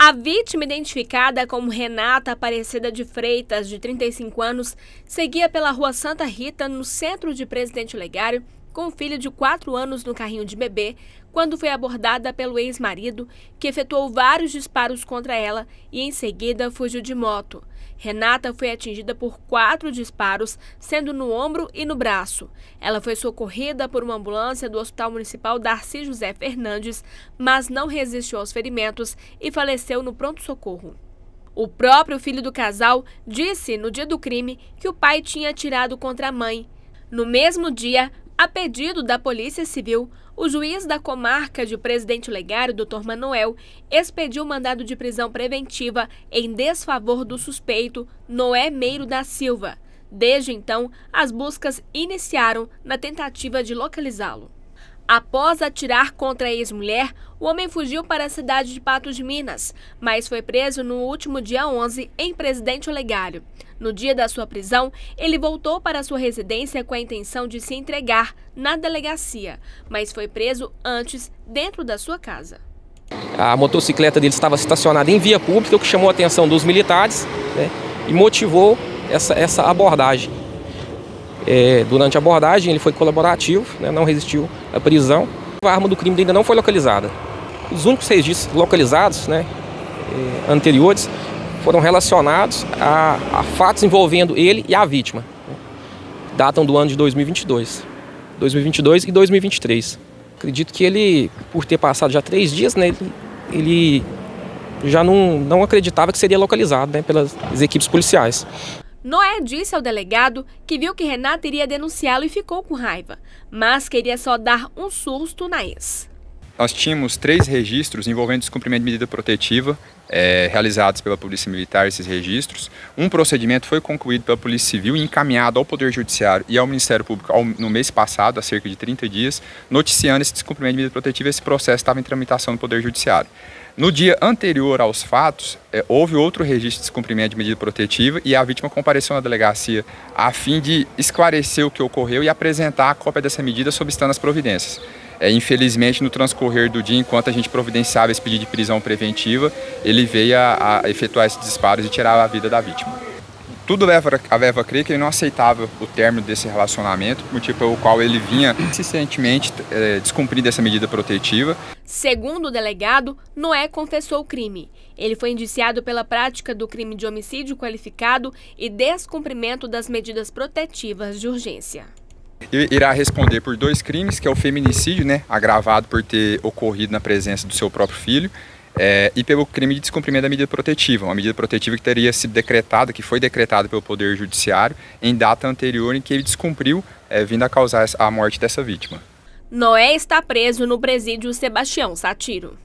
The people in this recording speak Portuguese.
A vítima, identificada como Renata Aparecida de Freitas, de 35 anos, seguia pela rua Santa Rita, no centro de Presidente Legário, com um filho de 4 anos no carrinho de bebê, quando foi abordada pelo ex-marido, que efetuou vários disparos contra ela e, em seguida, fugiu de moto. Renata foi atingida por quatro disparos, sendo no ombro e no braço. Ela foi socorrida por uma ambulância do Hospital Municipal Darcy José Fernandes, mas não resistiu aos ferimentos e faleceu no pronto-socorro. O próprio filho do casal disse, no dia do crime, que o pai tinha atirado contra a mãe. No mesmo dia, a pedido da Polícia Civil, o juiz da comarca de Presidente Legário, Dr. Manuel, expediu mandado de prisão preventiva em desfavor do suspeito Noé Meiro da Silva. Desde então, as buscas iniciaram na tentativa de localizá-lo. Após atirar contra a ex-mulher, o homem fugiu para a cidade de Patos de Minas, mas foi preso no último dia 11 em Presidente Olegário. No dia da sua prisão, ele voltou para sua residência com a intenção de se entregar na delegacia, mas foi preso antes dentro da sua casa. A motocicleta dele estava estacionada em via pública, o que chamou a atenção dos militares né, e motivou essa, essa abordagem. É, durante a abordagem, ele foi colaborativo, né, não resistiu à prisão. A arma do crime ainda não foi localizada. Os únicos registros localizados, né, é, anteriores, foram relacionados a, a, fatos envolvendo ele e a vítima. Datam do ano de 2022. 2022 e 2023. Acredito que ele, por ter passado já três dias, né, ele, ele já não, não acreditava que seria localizado né, pelas equipes policiais. Noé disse ao delegado que viu que Renata iria denunciá-lo e ficou com raiva, mas queria só dar um susto na ex. Nós tínhamos três registros envolvendo descumprimento de medida protetiva é, realizados pela Polícia Militar, esses registros. Um procedimento foi concluído pela Polícia Civil e encaminhado ao Poder Judiciário e ao Ministério Público ao, no mês passado, há cerca de 30 dias, noticiando esse descumprimento de medida protetiva. Esse processo estava em tramitação no Poder Judiciário. No dia anterior aos fatos, é, houve outro registro de descumprimento de medida protetiva e a vítima compareceu na delegacia a fim de esclarecer o que ocorreu e apresentar a cópia dessa medida sob as providências. É, infelizmente, no transcorrer do dia, enquanto a gente providenciava esse pedido de prisão preventiva, ele veio a, a efetuar esses disparos e tirar a vida da vítima. Tudo leva a a crer que ele não aceitava o término desse relacionamento, motivo pelo qual ele vinha insistentemente é, descumprindo essa medida protetiva. Segundo o delegado, Noé confessou o crime. Ele foi indiciado pela prática do crime de homicídio qualificado e descumprimento das medidas protetivas de urgência. Irá responder por dois crimes, que é o feminicídio, né, agravado por ter ocorrido na presença do seu próprio filho, é, e pelo crime de descumprimento da medida protetiva, uma medida protetiva que teria sido decretada, que foi decretada pelo Poder Judiciário em data anterior em que ele descumpriu, é, vindo a causar a morte dessa vítima. Noé está preso no presídio Sebastião Satiro.